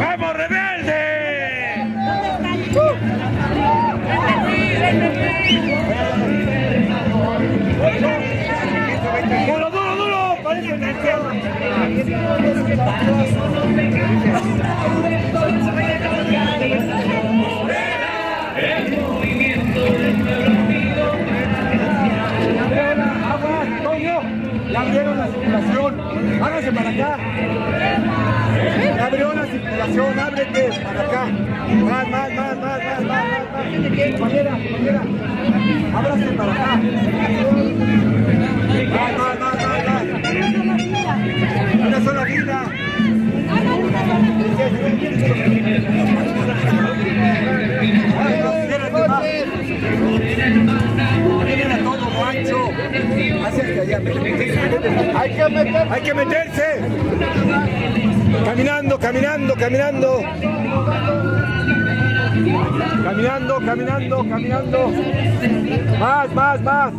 ¡Vamos, rebelde! Uh. ¡Duro, duro, duro! ¡Parece canción! Acá. Ya abrieron la circulación, ábrete para acá. Más, más, más, más, más, más, más. Compañera, compañera. Para acá. Hay que meterse. Caminando, caminando, caminando. Caminando, caminando, caminando. Más, más, más.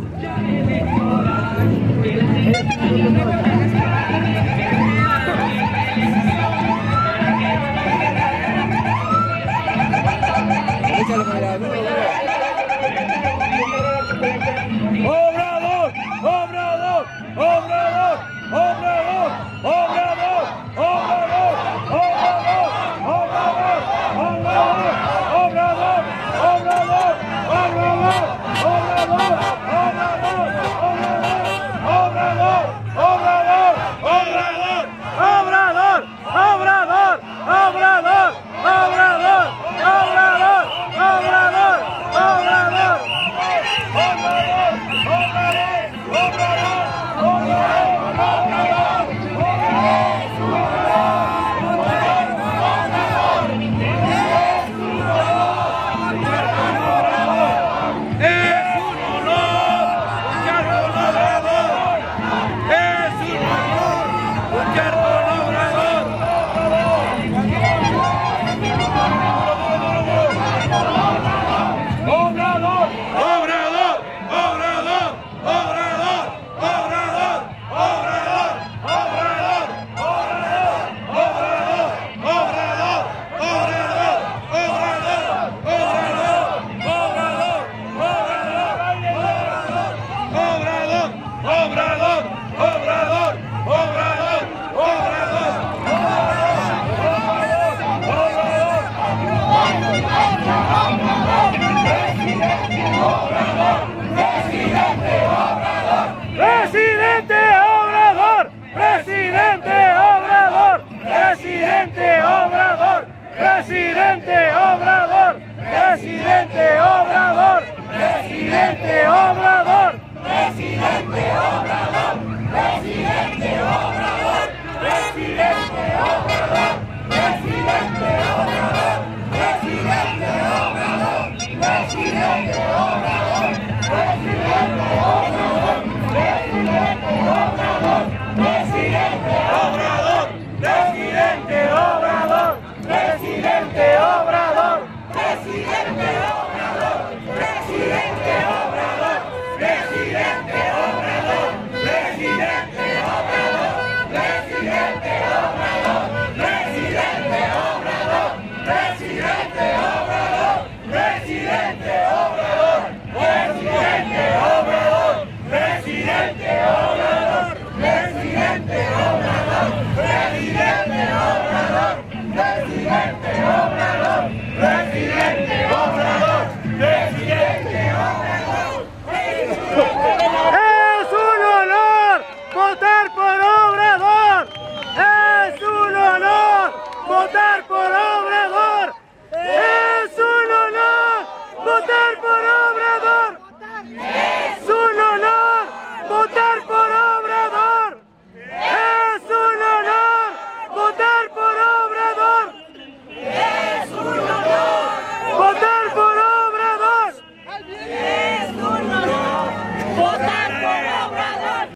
¡Álvarez! ¡Álvarez! Obrador, Obrador, Obrador, Obrador. obrador, obrador, Presidente Obrador, presidente Obrador, presidente Obrador, presidente Obrador, presidente Obrador, presidente Obrador, presidente Obrador, presidente Obrador. 거예요.